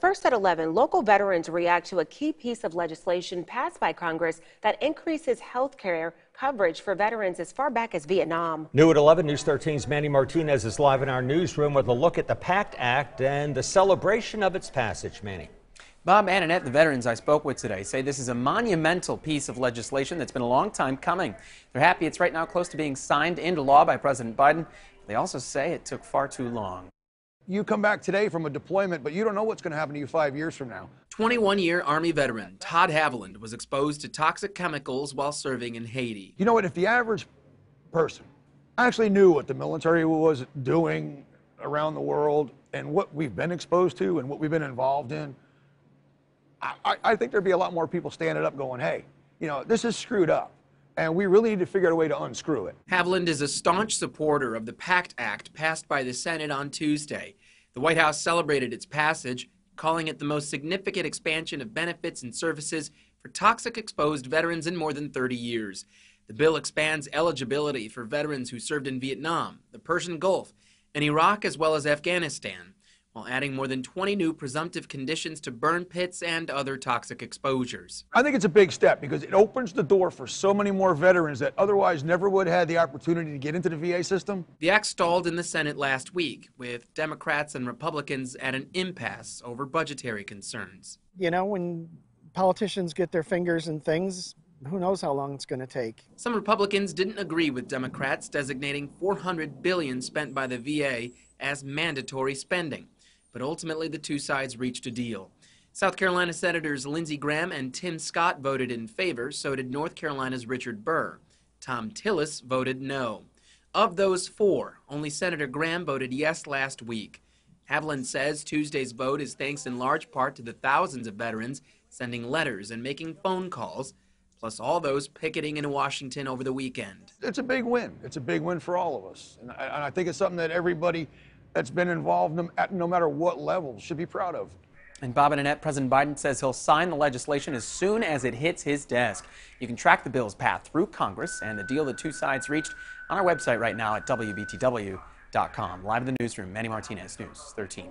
First at 11, local veterans react to a key piece of legislation passed by Congress that increases health care coverage for veterans as far back as Vietnam. New at 11, News 13's Manny Martinez is live in our newsroom with a look at the PACT Act and the celebration of its passage. Manny. Bob and Annette, the veterans I spoke with today, say this is a monumental piece of legislation that's been a long time coming. They're happy it's right now close to being signed into law by President Biden. They also say it took far too long you come back today from a deployment, but you don't know what's going to happen to you five years from now. 21 year Army veteran Todd Haviland was exposed to toxic chemicals while serving in Haiti. You know what? If the average person actually knew what the military was doing around the world and what we've been exposed to and what we've been involved in, I, I think there'd be a lot more people standing up going, hey, you know, this is screwed up and we really need to figure out a way to unscrew it. Haviland is a staunch supporter of the PACT Act passed by the Senate on Tuesday. The White House celebrated its passage, calling it the most significant expansion of benefits and services for toxic exposed veterans in more than 30 years. The bill expands eligibility for veterans who served in Vietnam, the Persian Gulf, and Iraq as well as Afghanistan while adding more than 20 new presumptive conditions to burn pits and other toxic exposures. I think it's a big step because it opens the door for so many more veterans that otherwise never would have had the opportunity to get into the VA system. The act stalled in the Senate last week, with Democrats and Republicans at an impasse over budgetary concerns. You know, when politicians get their fingers in things, who knows how long it's going to take. Some Republicans didn't agree with Democrats designating 400 billion spent by the VA as mandatory spending but ultimately the two sides reached a deal. South Carolina Senators Lindsey Graham and Tim Scott voted in favor, so did North Carolina's Richard Burr. Thom Tillis voted no. Of those four, only Senator Graham voted yes last week. Haviland says Tuesday's vote is thanks in large part to the thousands of veterans sending letters and making phone calls, plus all those picketing in Washington over the weekend. It's a big win. It's a big win for all of us. And I, and I think it's something that everybody that's been involved at no matter what level should be proud of. And Bob and Annette, President Biden says he'll sign the legislation as soon as it hits his desk. You can track the bill's path through Congress and the deal the two sides reached on our website right now at WBTW.com. Live in the newsroom, Manny Martinez, News 13.